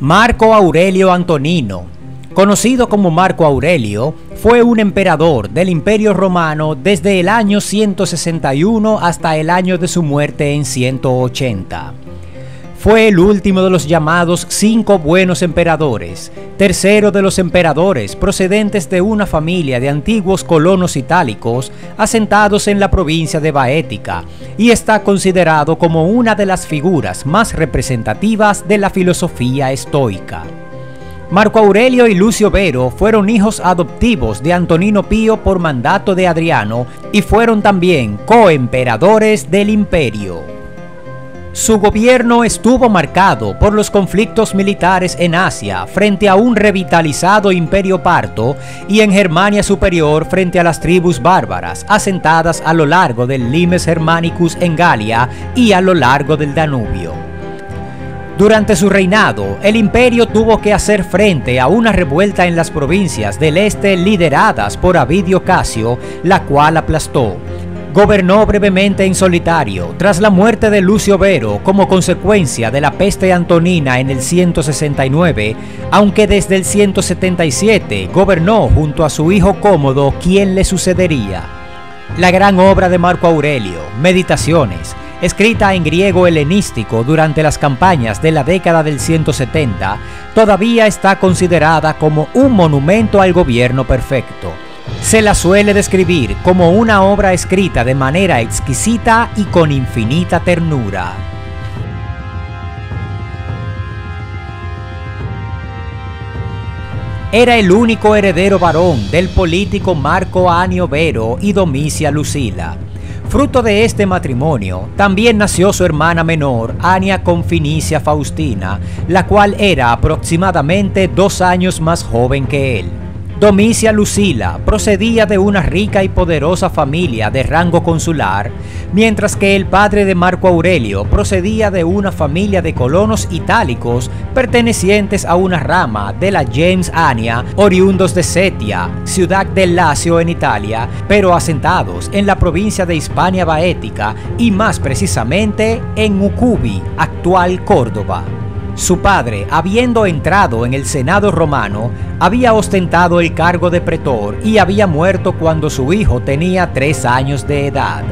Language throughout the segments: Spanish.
Marco Aurelio Antonino, conocido como Marco Aurelio, fue un emperador del Imperio Romano desde el año 161 hasta el año de su muerte en 180. Fue el último de los llamados cinco buenos emperadores, tercero de los emperadores procedentes de una familia de antiguos colonos itálicos asentados en la provincia de Baética, y está considerado como una de las figuras más representativas de la filosofía estoica. Marco Aurelio y Lucio Vero fueron hijos adoptivos de Antonino Pío por mandato de Adriano y fueron también coemperadores del imperio. Su gobierno estuvo marcado por los conflictos militares en Asia frente a un revitalizado imperio parto y en Germania Superior frente a las tribus bárbaras asentadas a lo largo del Limes Germanicus en Galia y a lo largo del Danubio. Durante su reinado, el imperio tuvo que hacer frente a una revuelta en las provincias del este lideradas por Avidio Casio, la cual aplastó Gobernó brevemente en solitario tras la muerte de Lucio Vero como consecuencia de la peste antonina en el 169, aunque desde el 177 gobernó junto a su hijo Cómodo quien le sucedería. La gran obra de Marco Aurelio, Meditaciones, escrita en griego helenístico durante las campañas de la década del 170, todavía está considerada como un monumento al gobierno perfecto se la suele describir como una obra escrita de manera exquisita y con infinita ternura. Era el único heredero varón del político Marco Anio Vero y Domicia Lucila. Fruto de este matrimonio, también nació su hermana menor, Ania Confinicia Faustina, la cual era aproximadamente dos años más joven que él. Domicia Lucila procedía de una rica y poderosa familia de rango consular, mientras que el padre de Marco Aurelio procedía de una familia de colonos itálicos pertenecientes a una rama de la James Ania, oriundos de Setia, ciudad del Lacio en Italia, pero asentados en la provincia de Hispania Baética y más precisamente en Ucubi, actual Córdoba. Su padre, habiendo entrado en el Senado romano, había ostentado el cargo de pretor y había muerto cuando su hijo tenía tres años de edad.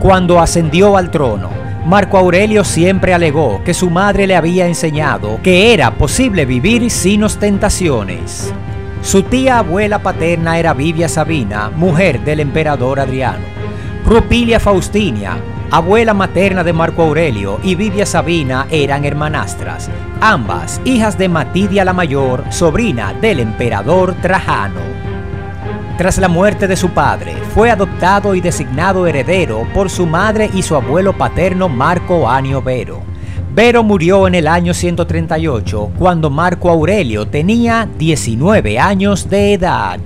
Cuando ascendió al trono, Marco Aurelio siempre alegó que su madre le había enseñado que era posible vivir sin ostentaciones. Su tía abuela paterna era Vivia Sabina, mujer del emperador Adriano. Rupilia Faustinia, abuela materna de Marco Aurelio, y Vivia Sabina eran hermanastras, ambas hijas de Matidia la Mayor, sobrina del emperador Trajano. Tras la muerte de su padre, fue adoptado y designado heredero por su madre y su abuelo paterno Marco Anio Vero. Vero murió en el año 138, cuando Marco Aurelio tenía 19 años de edad.